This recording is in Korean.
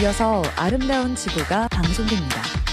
이어서 아름다운 지구가 방송됩니다.